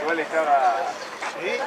Igual estaba... ¿Sí?